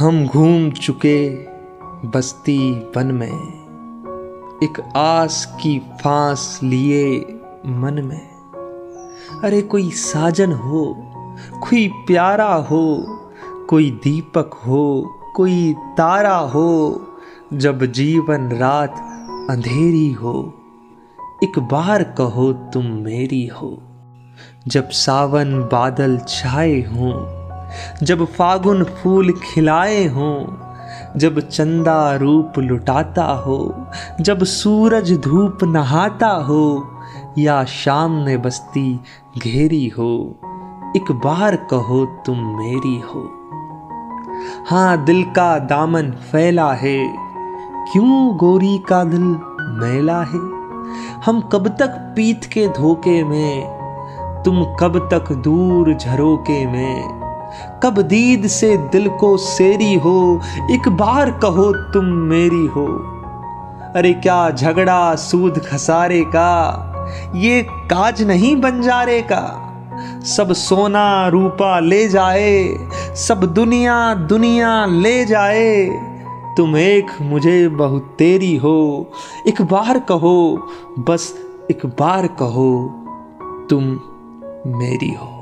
हम घूम चुके बस्ती वन में, एक आस की फांस लिए मन में। अरे कोई साजन हो, कोई प्यारा हो, कोई दीपक हो, कोई तारा हो, जब जीवन रात अंधेरी हो, एक बार कहो तुम मेरी हो। जब सावन बादल छाए हों जब फागुन फूल खिलाए हों, जब चंदा रूप लुटाता हो, जब सूरज धूप नहाता हो, या शाम ने बस्ती घेरी हो, एक बार कहो तुम मेरी हो। हाँ दिल का दामन फैला है, क्यों गोरी का दिल मैला है? हम कब तक पीत के धोखे में, तुम कब तक दूर झरोके में? कब दीद से दिल को सेरी हो, एक बार कहो तुम मेरी हो। अरे क्या झगड़ा सूद खसारे का? ये काज नहीं बंजारे का। सब सोना रूपा ले जाए, सब दुनिया दुनिया ले जाए। तुम एक मुझे बहुत तेरी हो, एक बार कहो, बस एक बार कहो, तुम मेरी हो।